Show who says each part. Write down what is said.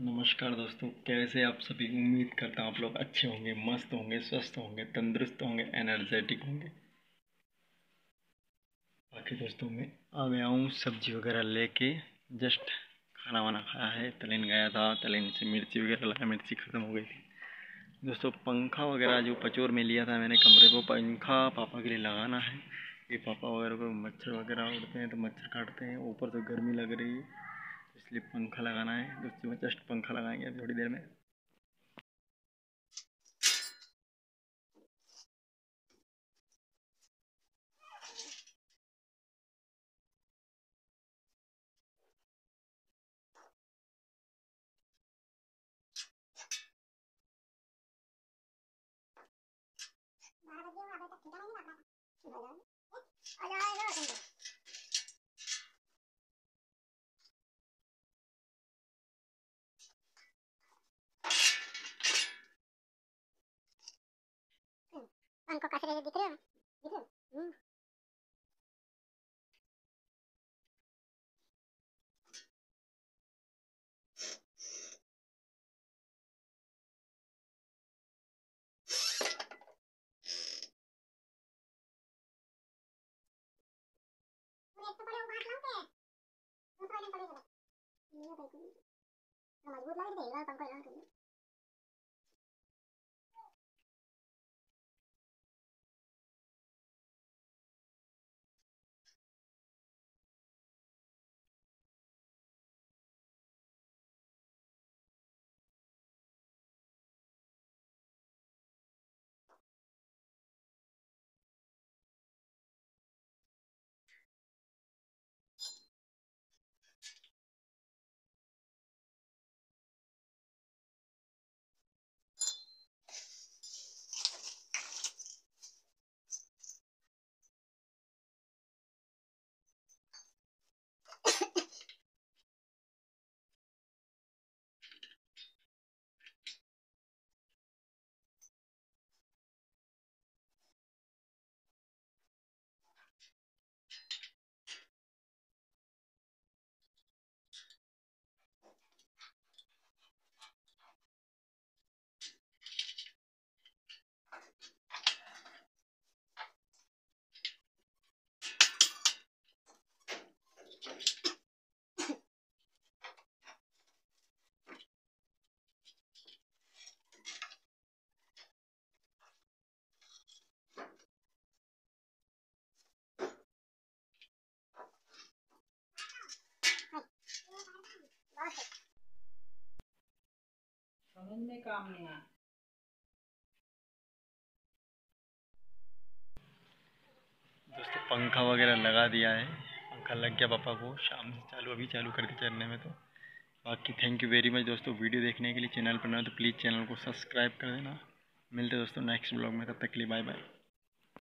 Speaker 1: नमस्कार दोस्तों, कैसे आप सभी? उम्मीद करता हूँ आप लोग अच्छे होंगे, मस्त होंगे, स्वस्थ होंगे, तंदुरुस्त होंगे एनर्जेटिक होंगे। बाकी दोस्तों, मैं आ गया हूँ सब्ज़ी वगैरह लेके। जस्ट खाना वाना खाया है, तलीन गया था, तलीन से मिर्ची वगैरह लाया, मिर्ची ख़त्म हो गई थी। दोस्तों, पंखा वगैरह जो पचोर में लिया था मैंने कमरे को, पंखा पापा के लिए लगाना है। ये पापा वगैरह को मच्छर वगैरह उड़ते हैं तो मच्छर काटते हैं, ऊपर तो गर्मी लग रही है। इसलिए पंखा लगाना है। दोस्तों जस्ट पंखा लगाएँगे अभी थोड़ी देर में।
Speaker 2: उनको कसरे से दिख रहे हो दिख रहे हो हम्म मज़बूत लग रही है पंखा लगा
Speaker 3: समझ में काम नहीं
Speaker 1: दोस्तों, पंखा वगैरह लगा दिया है। पंखा लग गया पापा को। शाम से चालू, अभी चालू करके चलने में तो। बाकी थैंक यू वेरी मच दोस्तों। वीडियो देखने के लिए चैनल पर ना तो प्लीज़ चैनल को सब्सक्राइब कर देना। मिलते दोस्तों नेक्स्ट ब्लॉग में। तब तक के लिए बाय बाय